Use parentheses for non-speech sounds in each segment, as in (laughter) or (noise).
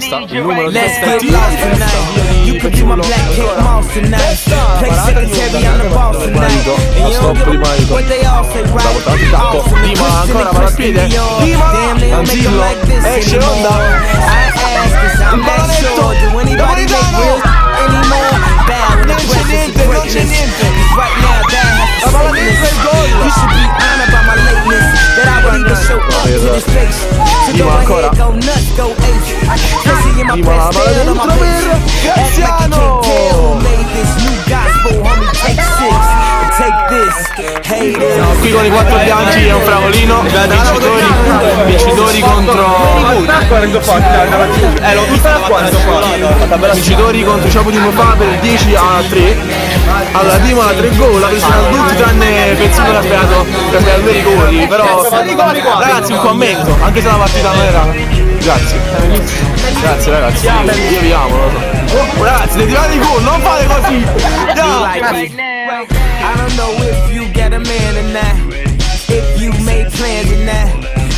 Let's get lost tonight. You could be my black hair monster tonight. Place it, carry on the boss tonight. And you don't give a stop di Manico La portata di tacco, Dima. ancora va a I'm Anzillo, esce Honda Ancora anybody Haters. Siamo qui con i quattro bianchi e un fravolino. Vincitori, vincitori contro. Eh, l'ho vista da quando qua? Vincitori contro Ciapo di Mofà per 10 a 3. Allora Dimo ha 3 gol, preso tutti tranne Pezzino che ha fregato due rigori, però ragazzi un commento, anche se la partita non era. Grazie. Grazie ragazzi. Io vi amo, lo so. Oh, ragazzi, devi tirare i gol, non fate così! No! like. I don't know if you get a man or not. If you made plans or not.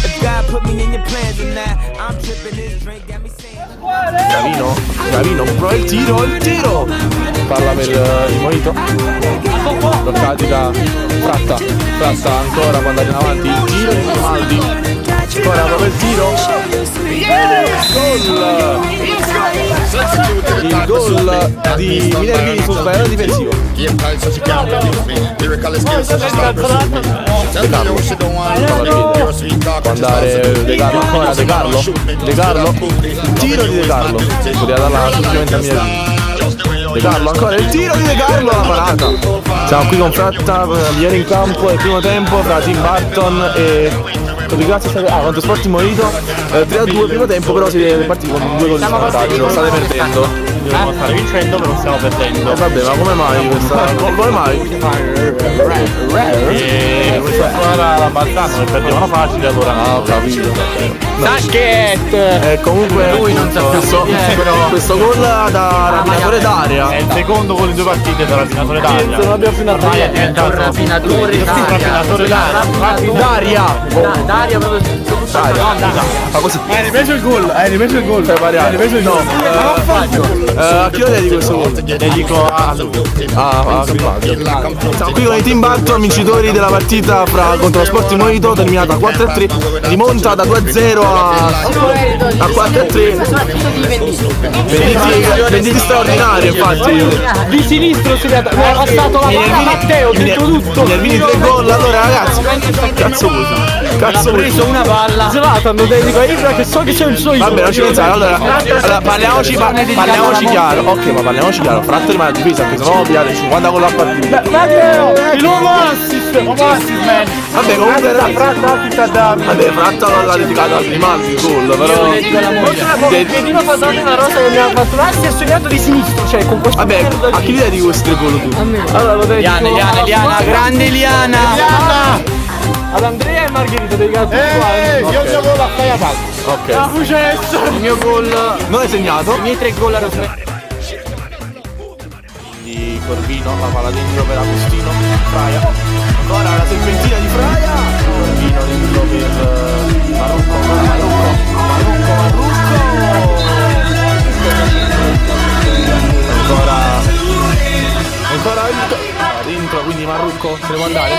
If God put me in your plans or not. I'm tripping this drink, got me saying. Gravino, Gravino, prova il tiro, il tiro! Palla per uh, il Morito. Bloccati da Fratta. Fratta ancora può andare in avanti. Il tiro don't want me. You're a sweet talk, Può andare De. Carlo ancora, De Carlo. De Carlo. Il tiro di De Carlo. Poteva darla semplicemente a Minervini. De Carlo, ancora il tiro di De Carlo, la parata. Siamo qui con Fratta, ieri in campo, è il primo tempo fra Tim Barton e Grazie ah, contro Sport Morito eh, 3 a 2 primo tempo però siete partiti con due gol di vantaggio state perdendo Dobbiamo stare vincendo però stiamo perdendo. eh, vabbè ma come mai questa (laughs) come mai? E questa squadra la balzano, se perdevano facile allora ah ho capito. Sacchette! eh, comunque questo, questo gol da rapinatore d'aria. È il secondo con le due partite da rapinatore d'aria. non abbiamo finito Ormai è diventato Rapinatore rapinatore d'aria. d'aria Daria proprio d'aria ma così Hai ripreso il gol, hai ripreso il gol. variare hai ripreso il no eh, a chi lo dedico questo gol? Dedico a lui. Ah, Siamo qui con i Team Barton, vincitori della partita fra, contro lo Sport Monito, terminata 4-3, rimonta da 2-0 a, a 4-3. Venditi, venditi straordinari infatti. Di sinistro si è passato la palla Matteo dentro tutto Minervini 3 gol, allora ragazzi, cazzo vuoi? Cazzo vuoi? una palla Zlatan lo a Ibra che so che sei il suo idolo Vabbè, non ci pensare, allora, allora parliamoci, pa- parliamoci chiaro. Ok, ma parliamoci chiaro. Fratta rimane a difesa perché sennò pigliate 50 gol a partita. Matteo il nuovo assist Nuovo assist, man. Vabbè, comunque La fratta assist a Davide. Vabbè, Fratta l'ha dedicato al Grimaldi il gol, però. De- Pedino fa tanto una rosa che mi ha fatto un assist e sognato di sinistro cioè con questo Vabbè, a chi dedichi questi tre gol tu? allora lo dedico Liana, Liana, Liana, grande Liana. ad Andrea e Margherita dei gatti Ehi, io il mio gol a Faia Pal. Ok. successo Il mio gol, Non hai segnato? i miei tre gol a Rosario. Di Corvino, la palla dentro per Agostino, Fraia. Marrucco, se ne può andare?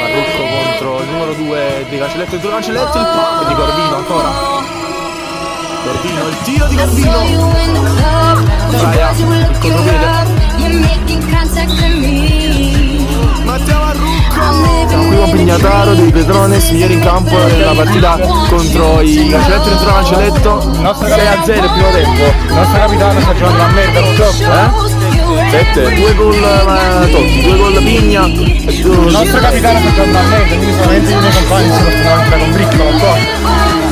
Marrucco contro il numero 2 di Cancelletto, il 2 Cancelletto, il palo di Corvino ancora. Corvino, il tiro di Corvino. Fraia, il contropiede. Matteo Marrucco! Siamo qui con Pignataro dei Petrones, migliori in campo nella partita contro i Cancelletto dentro Cancelletto. Il nostro 6 a 0 il primo tempo. Il nostro capitano sta giocando a merda purtroppo, eh? 7, due gol ma Totti, due gol Pigna e Il nostro capitano sta giocando a merda, quindi solamente i miei compagni portano avanti con Briccolo qua.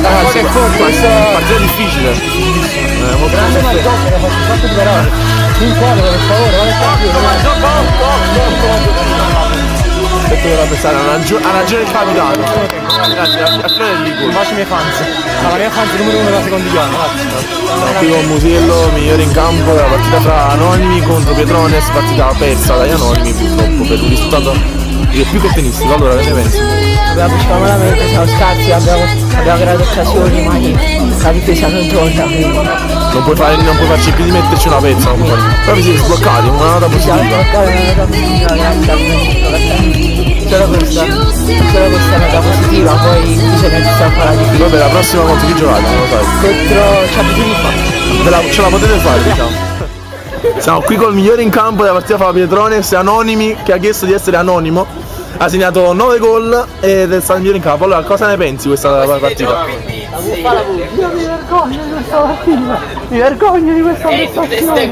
Ragazzi, forse ma- questo partita difficile. Eh, grande che ha fatto un sacco di parole. Un quadro per favore, vale Detto che la pensare, ha ragione, ha ragione il capitano. Grazie, a fine del Ligure. Baci miei fans. La mia fans numero uno della secondigliana, grazie. Qui con Musiello, migliore in campo, la partita fra Anonimi contro Pietrones, partita persa dagli Anonimi purtroppo per un risultato che è più che tenistico. Allora, che ne pensi? abbiamo giocato malamente, siamo scarsi, abbiamo, abbiamo creato occasioni, ma la difesa non torna, Non puoi, fare, non puoi farci più di metterci una pezza, non puoi però vi siete sbloccati, una nota siamo positiva. bloccati una nota positiva Solo questa, solo questa nota positiva, poi bisogna iniziare a fare di più. Vabbè, la prossima contro chi giocate, non lo sai. Contro Ciampini fa. La- ce la potete fare, diciamo. Siamo qui col migliore in campo della partita fra Pietrones, Anonimi, che ha chiesto di essere anonimo. Ha segnato 9 gol ed è stato il migliore in campo. Allora, cosa ne pensi di questa partita? Mi vergogno di questa prestazione.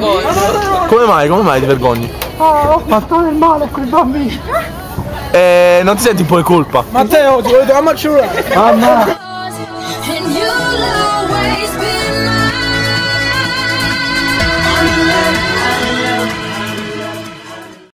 Come mai? Come mai ti vergogni? Ah, ho fatto del male a quei bambini. Eh, non ti senti un po' in colpa? Matteo, ti voglio ammazzare. Mamma. And you love